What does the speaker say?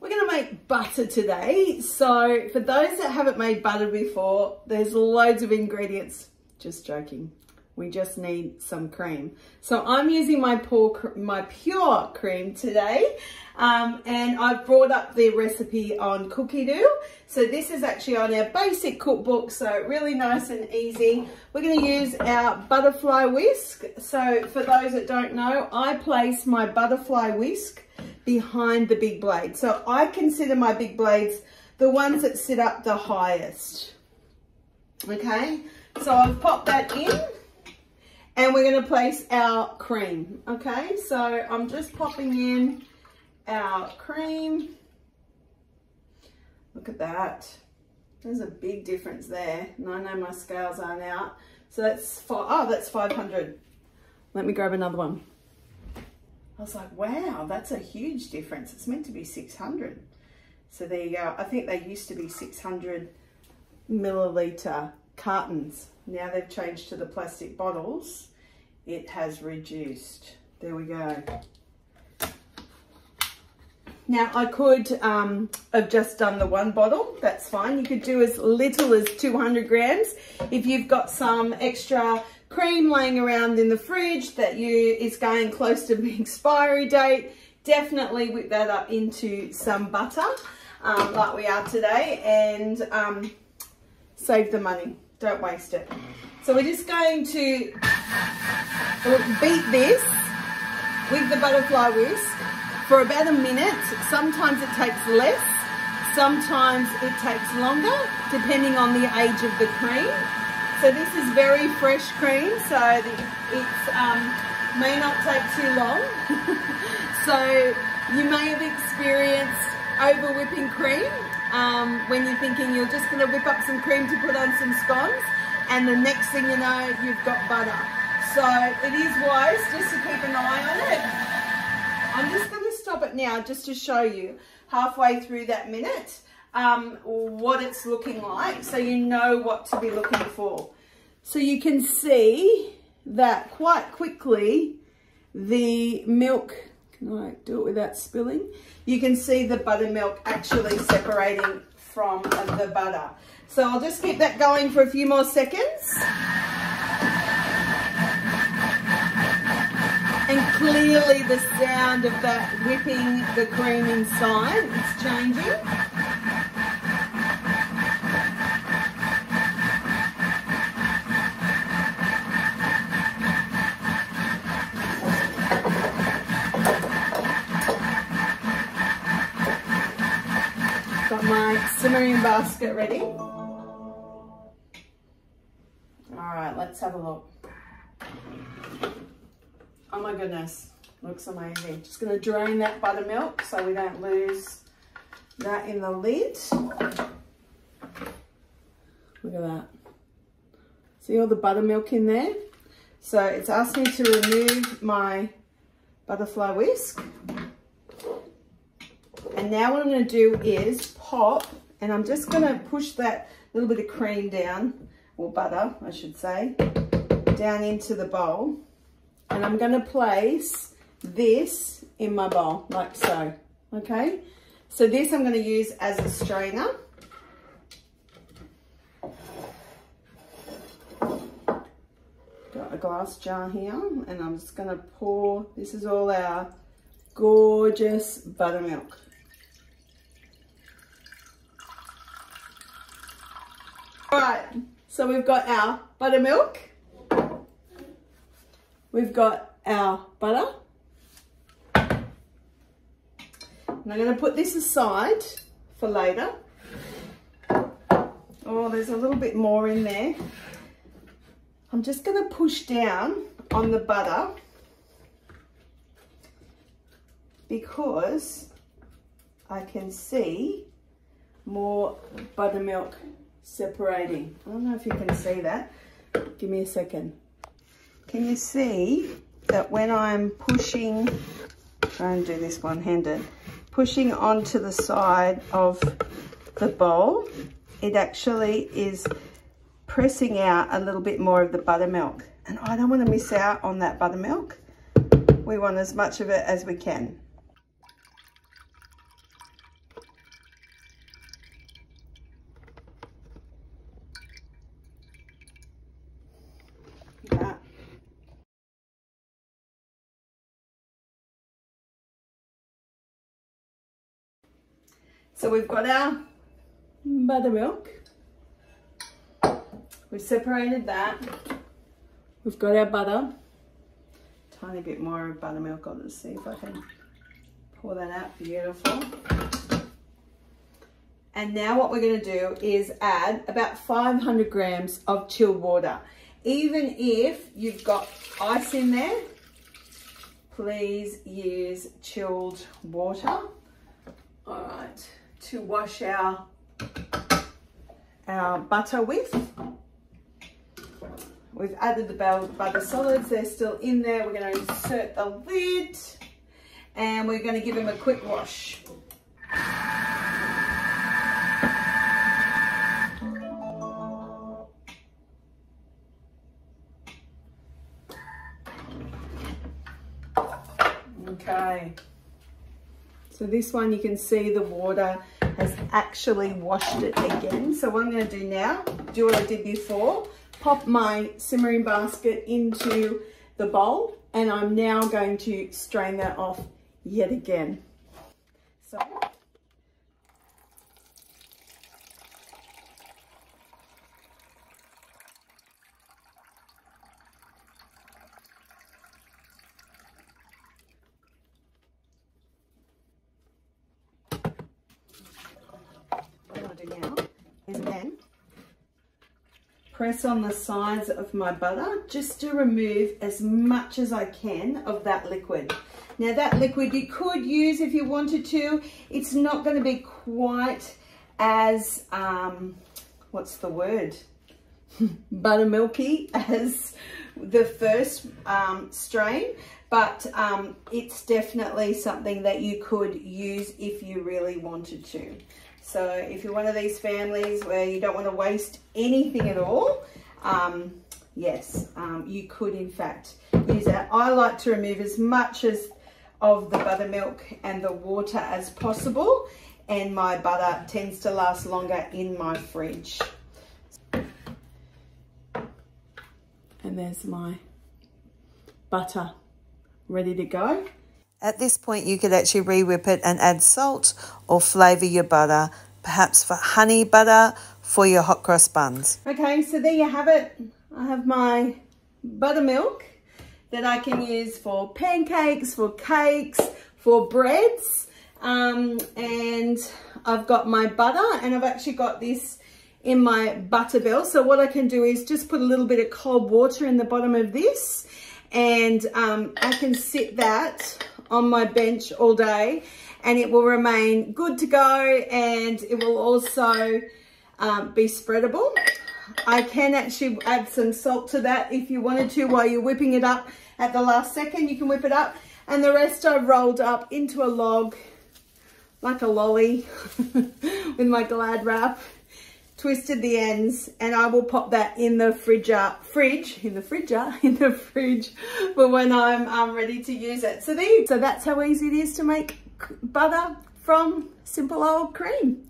we're gonna make butter today. So for those that haven't made butter before, there's loads of ingredients. Just joking. We just need some cream. So I'm using my, poor, my pure cream today. Um, and I've brought up the recipe on Cookie Cookidoo. So this is actually on our basic cookbook. So really nice and easy. We're going to use our butterfly whisk. So for those that don't know, I place my butterfly whisk behind the big blade. So I consider my big blades the ones that sit up the highest. Okay, so I've popped that in and we're going to place our cream. Okay, so I'm just popping in our cream. Look at that. There's a big difference there. And I know my scales aren't out. So that's, five, oh, that's 500. Let me grab another one. I was like, wow, that's a huge difference. It's meant to be 600. So there you go. I think they used to be 600 milliliter cartons. Now they've changed to the plastic bottles. It has reduced. There we go. Now I could um, have just done the one bottle, that's fine. You could do as little as 200 grams. If you've got some extra cream laying around in the fridge that you is going close to the expiry date, definitely whip that up into some butter um, like we are today and um, save the money. Don't waste it. So we're just going to beat this with the butterfly whisk for about a minute. Sometimes it takes less, sometimes it takes longer, depending on the age of the cream. So this is very fresh cream, so it um, may not take too long. so you may have experienced over whipping cream um, when you're thinking you're just going to whip up some cream to put on some scones and the next thing you know you've got butter. So it is wise just to keep an eye on it. I'm just going to stop it now just to show you halfway through that minute um, what it's looking like so you know what to be looking for. So you can see that quite quickly the milk, can I do it without spilling? You can see the buttermilk actually separating from uh, the butter. So I'll just keep that going for a few more seconds. And clearly the sound of that whipping the cream inside is changing. Got my simmering basket ready. All right, let's have a look. Oh my goodness, looks amazing. Just gonna drain that buttermilk so we don't lose that in the lid. Look at that. See all the buttermilk in there? So it's asked me to remove my butterfly whisk. And now what I'm going to do is pop, and I'm just going to push that little bit of cream down, or butter, I should say, down into the bowl. And I'm going to place this in my bowl, like so, okay? So this I'm going to use as a strainer. Got a glass jar here, and I'm just going to pour, this is all our gorgeous buttermilk. All right, so we've got our buttermilk. We've got our butter. And I'm going to put this aside for later. Oh, there's a little bit more in there. I'm just going to push down on the butter because I can see more buttermilk separating. I don't know if you can see that. Give me a second. Can you see that when I'm pushing, try and do this one-handed, pushing onto the side of the bowl, it actually is pressing out a little bit more of the buttermilk. And I don't want to miss out on that buttermilk. We want as much of it as we can. So we've got our buttermilk. We've separated that. We've got our butter. Tiny bit more buttermilk. I'll just see if I can pour that out. Beautiful. And now what we're going to do is add about 500 grams of chilled water. Even if you've got ice in there, please use chilled water. All right, to wash our, our butter with. We've added the butter solids, they're still in there. We're going to insert the lid and we're going to give them a quick wash. Okay. So this one you can see the water actually washed it again. So what I'm going to do now, do what I did before, pop my simmering basket into the bowl and I'm now going to strain that off yet again. So press on the sides of my butter just to remove as much as I can of that liquid. Now that liquid you could use if you wanted to. It's not going to be quite as, um, what's the word? Buttermilky as the first um, strain, but um, it's definitely something that you could use if you really wanted to. So if you're one of these families where you don't want to waste anything at all, um, yes, um, you could in fact use that. I like to remove as much as of the buttermilk and the water as possible and my butter tends to last longer in my fridge. And there's my butter ready to go. At this point, you could actually re-whip it and add salt or flavour your butter, perhaps for honey butter for your hot cross buns. Okay, so there you have it. I have my buttermilk that I can use for pancakes, for cakes, for breads. Um, and I've got my butter and I've actually got this in my Butterbell. So what I can do is just put a little bit of cold water in the bottom of this and um, I can sit that on my bench all day and it will remain good to go and it will also um, be spreadable. I can actually add some salt to that if you wanted to while you're whipping it up at the last second. You can whip it up and the rest I've rolled up into a log like a lolly with my glad wrap twisted the ends and I will pop that in the fridge fridge in the fridge in the fridge for when I'm um, ready to use it. So there so that's how easy it is to make butter from simple old cream